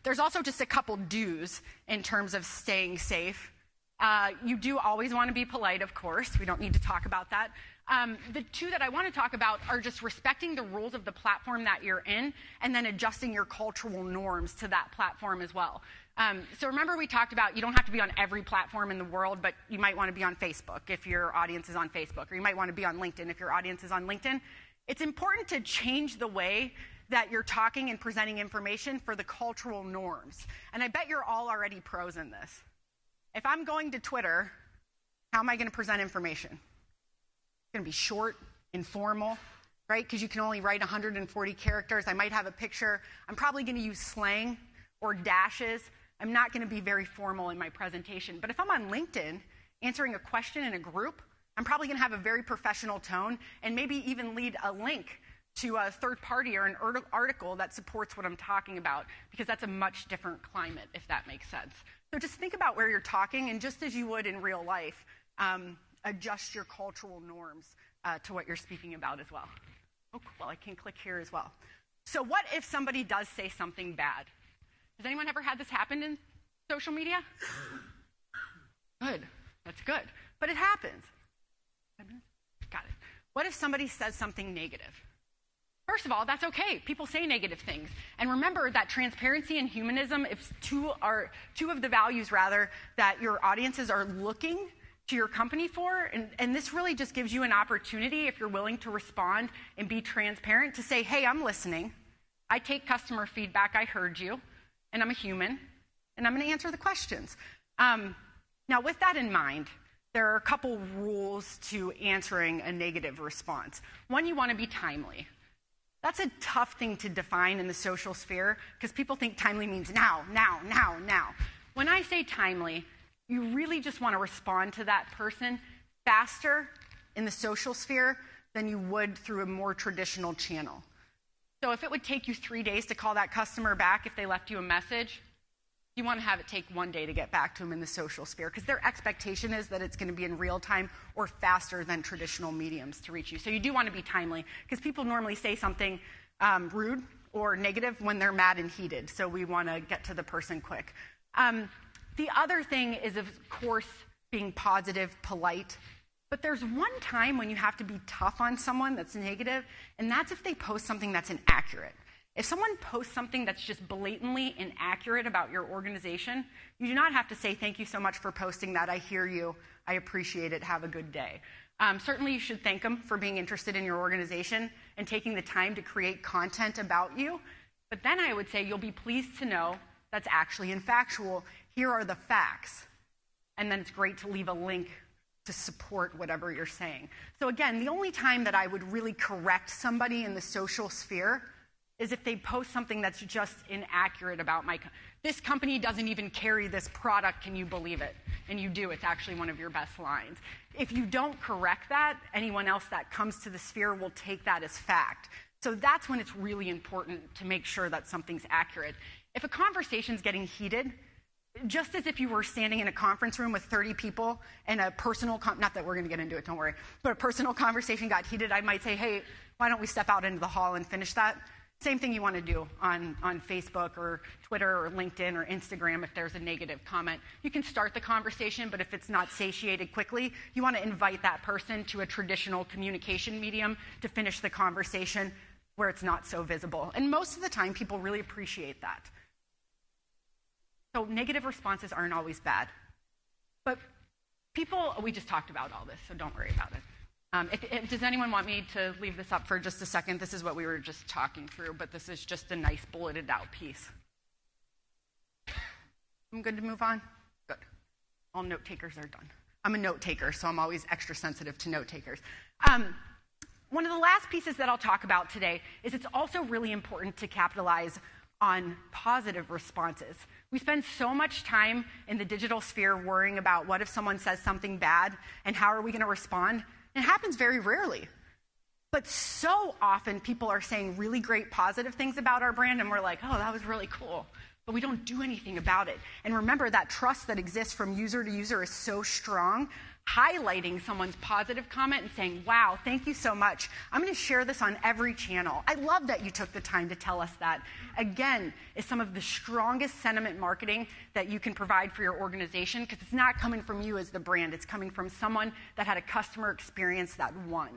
There's also just a couple do's in terms of staying safe. Uh, you do always want to be polite, of course. We don't need to talk about that. Um, the two that I want to talk about are just respecting the rules of the platform that you're in and then adjusting your cultural norms to that platform as well. Um, so remember, we talked about you don't have to be on every platform in the world, but you might want to be on Facebook if your audience is on Facebook, or you might want to be on LinkedIn if your audience is on LinkedIn. It's important to change the way that you're talking and presenting information for the cultural norms. And I bet you're all already pros in this. If I'm going to Twitter, how am I going to present information? It's going to be short, informal, right? Because you can only write 140 characters. I might have a picture. I'm probably going to use slang or dashes. I'm not going to be very formal in my presentation. But if I'm on LinkedIn answering a question in a group, I'm probably going to have a very professional tone and maybe even lead a link to a third party or an article that supports what I'm talking about because that's a much different climate, if that makes sense. So just think about where you're talking, and just as you would in real life, um, adjust your cultural norms uh, to what you're speaking about as well. Oh, cool. I can click here as well. So, what if somebody does say something bad? Has anyone ever had this happen in social media? Good. That's good. But it happens. Got it. What if somebody says something negative? First of all, that's okay. People say negative things. And remember that transparency and humanism if two are two of the values rather that your audiences are looking to your company for. And, and this really just gives you an opportunity, if you're willing to respond and be transparent, to say, hey, I'm listening. I take customer feedback. I heard you and I'm a human, and I'm going to answer the questions. Um, now, with that in mind, there are a couple rules to answering a negative response. One, you want to be timely. That's a tough thing to define in the social sphere because people think timely means now, now, now, now. When I say timely, you really just want to respond to that person faster in the social sphere than you would through a more traditional channel. So if it would take you three days to call that customer back if they left you a message, you want to have it take one day to get back to them in the social sphere because their expectation is that it's going to be in real time or faster than traditional mediums to reach you. So you do want to be timely because people normally say something um, rude or negative when they're mad and heated. So we want to get to the person quick. Um, the other thing is, of course, being positive, polite, but there's one time when you have to be tough on someone that's negative, and that's if they post something that's inaccurate. If someone posts something that's just blatantly inaccurate about your organization, you do not have to say, Thank you so much for posting that. I hear you. I appreciate it. Have a good day. Um, certainly, you should thank them for being interested in your organization and taking the time to create content about you. But then I would say you'll be pleased to know that's actually infactual. Here are the facts. And then it's great to leave a link to support whatever you're saying. So, again, the only time that I would really correct somebody in the social sphere is if they post something that's just inaccurate about my co- this company doesn't even carry this product. Can you believe it? And you do. It's actually one of your best lines. If you don't correct that anyone else that comes to the sphere will take that as fact. So that's when it's really important to make sure that something's accurate. If a conversation's getting heated just as if you were standing in a conference room with 30 people and a personal, con- not that we're going to get into it, don't worry, but a personal conversation got heated, I might say, hey, why don't we step out into the hall and finish that? Same thing you want to do on, on Facebook or Twitter or LinkedIn or Instagram if there's a negative comment. You can start the conversation, but if it's not satiated quickly, you want to invite that person to a traditional communication medium to finish the conversation where it's not so visible. And most of the time, people really appreciate that. So negative responses aren't always bad. But people, we just talked about all this, so don't worry about it. Um, if, if, does anyone want me to leave this up for just a second? This is what we were just talking through, but this is just a nice bulleted out piece. I'm good to move on? Good. All note takers are done. I'm a note taker, so I'm always extra sensitive to note takers. Um, one of the last pieces that I'll talk about today is it's also really important to capitalize on positive responses. We spend so much time in the digital sphere worrying about what if someone says something bad and how are we going to respond? It happens very rarely. But so often people are saying really great positive things about our brand and we're like, oh, that was really cool. but we don't do anything about it. And remember, that trust that exists from user to user is so strong. Highlighting someone's positive comment and saying, Wow, thank you so much. I'm going to share this on every channel. I love that you took the time to tell us that. Again, is some of the strongest sentiment marketing that you can provide for your organization because it's not coming from you as the brand, it's coming from someone that had a customer experience that won.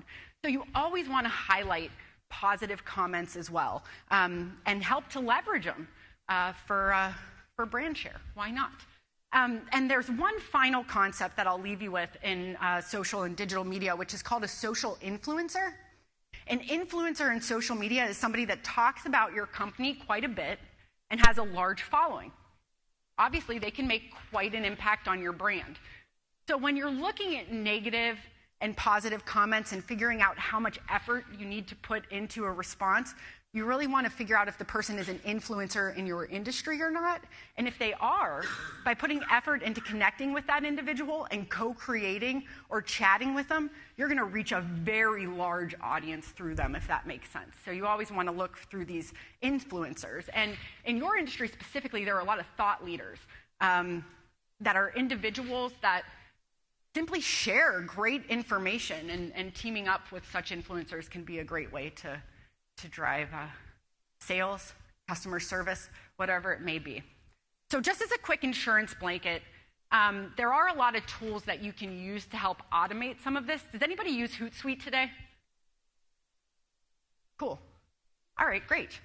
So you always want to highlight positive comments as well um, and help to leverage them uh, for, uh, for brand share. Why not? Um, and there's one final concept that I'll leave you with in uh, social and digital media, which is called a social influencer. An influencer in social media is somebody that talks about your company quite a bit and has a large following. Obviously, they can make quite an impact on your brand. So when you're looking at negative and positive comments and figuring out how much effort you need to put into a response, you really want to figure out if the person is an influencer in your industry or not. And if they are, by putting effort into connecting with that individual and co creating or chatting with them, you're going to reach a very large audience through them, if that makes sense. So you always want to look through these influencers. And in your industry specifically, there are a lot of thought leaders um, that are individuals that simply share great information, and, and teaming up with such influencers can be a great way to to drive uh, sales, customer service, whatever it may be. So, just as a quick insurance blanket, um, there are a lot of tools that you can use to help automate some of this. Does anybody use Hootsuite today? Cool. All right, great.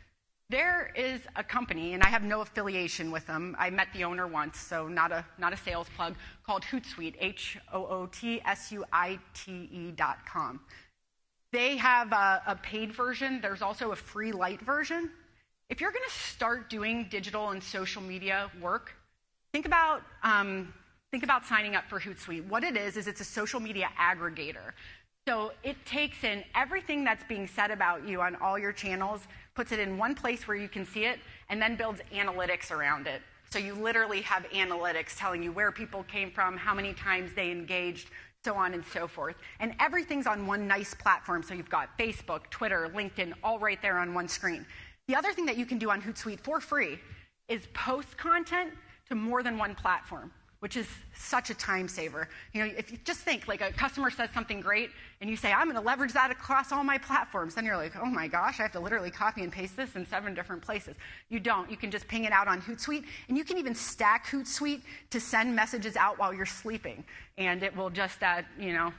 There is a company, and I have no affiliation with them. I met the owner once, so not a, not a sales plug, called Hootsuite, H O O T S U I T E dot com. They have a, a paid version, there's also a free light version. If you're going to start doing digital and social media work, think about, um, think about signing up for Hootsuite. What it is, is it's a social media aggregator. So it takes in everything that's being said about you on all your channels, puts it in one place where you can see it, and then builds analytics around it. So you literally have analytics telling you where people came from, how many times they engaged, so on and so forth. And everything's on one nice platform. So you've got Facebook, Twitter, LinkedIn, all right there on one screen. The other thing that you can do on Hootsuite for free is post content to more than one platform which is such a time saver. You know, if you just think like a customer says something great and you say, I'm going to leverage that across all my platforms, then you're like, oh my gosh, I have to literally copy and paste this in seven different places. You don't. You can just ping it out on Hootsuite, and you can even stack Hootsuite to send messages out while you're sleeping, and it will just, uh, you know,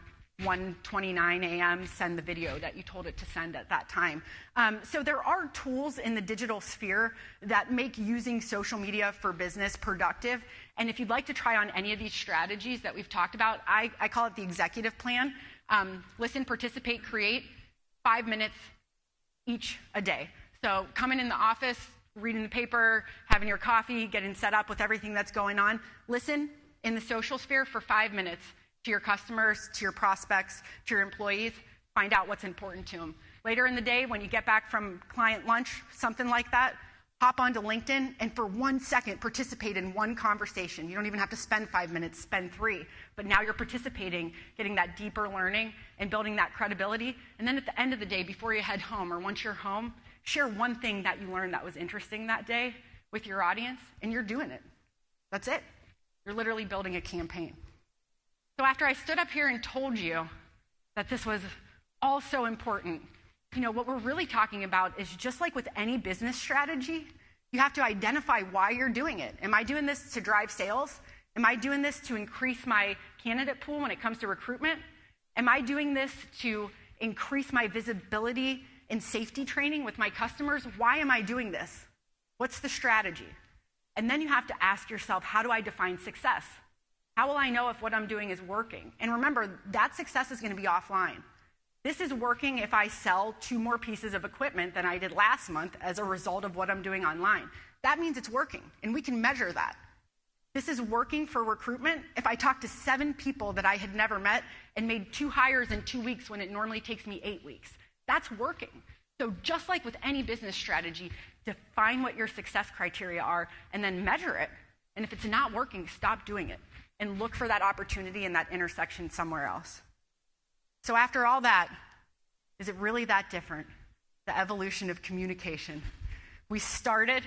1:29 a.m. send the video that you told it to send at that time. Um, so there are tools in the digital sphere that make using social media for business productive. And if you'd like to try on any of these strategies that we've talked about, I, I call it the executive plan. Um, listen, participate, create. Five minutes each a day. So coming in the office, reading the paper, having your coffee, getting set up with everything that's going on. Listen in the social sphere for five minutes to your customers, to your prospects, to your employees. Find out what's important to them. Later in the day, when you get back from client lunch, something like that, hop onto LinkedIn and for one second participate in one conversation. You don't even have to spend five minutes, spend three. But now you're participating, getting that deeper learning and building that credibility. And then at the end of the day, before you head home or once you're home, share one thing that you learned that was interesting that day with your audience, and you're doing it. That's it. You're literally building a campaign. So after I stood up here and told you that this was all so important, you know, what we're really talking about is just like with any business strategy, you have to identify why you're doing it. Am I doing this to drive sales? Am I doing this to increase my candidate pool when it comes to recruitment? Am I doing this to increase my visibility in safety training with my customers? Why am I doing this? What's the strategy? And then you have to ask yourself, how do I define success? How will I know if what I'm doing is working? And remember, that success is going to be offline. This is working if I sell two more pieces of equipment than I did last month as a result of what I'm doing online. That means it's working, and we can measure that. This is working for recruitment if I talk to seven people that I had never met and made two hires in two weeks when it normally takes me eight weeks. That's working. So, just like with any business strategy, define what your success criteria are and then measure it. And if it's not working, stop doing it and look for that opportunity in that intersection somewhere else. So, after all that, is it really that different? The evolution of communication. We started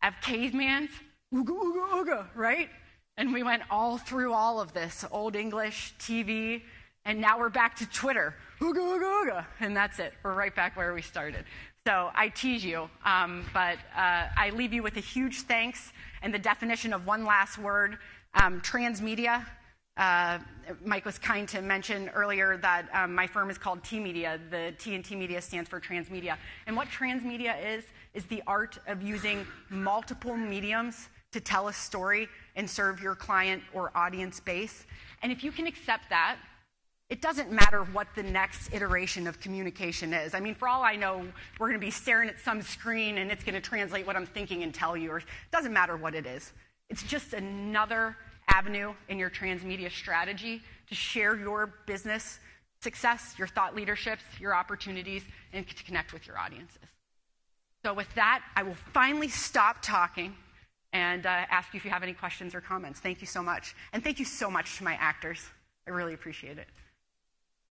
have cavemans, ooga, ooga, ooga, right? And we went all through all of this Old English, TV, and now we're back to Twitter. Ooga, ooga, ooga. And that's it. We're right back where we started. So I tease you, um, but uh, I leave you with a huge thanks and the definition of one last word um, transmedia. Uh, Mike was kind to mention earlier that um, my firm is called tMedia. The T and tMedia stands for transmedia. And what transmedia is, is the art of using multiple mediums to tell a story and serve your client or audience base. And if you can accept that, it doesn't matter what the next iteration of communication is. I mean, for all I know, we're going to be staring at some screen and it's going to translate what I'm thinking and tell you, or it doesn't matter what it is. It's just another avenue in your transmedia strategy to share your business success, your thought leaderships, your opportunities, and to connect with your audiences. So, with that, I will finally stop talking and uh, ask you if you have any questions or comments. Thank you so much. And thank you so much to my actors. I really appreciate it.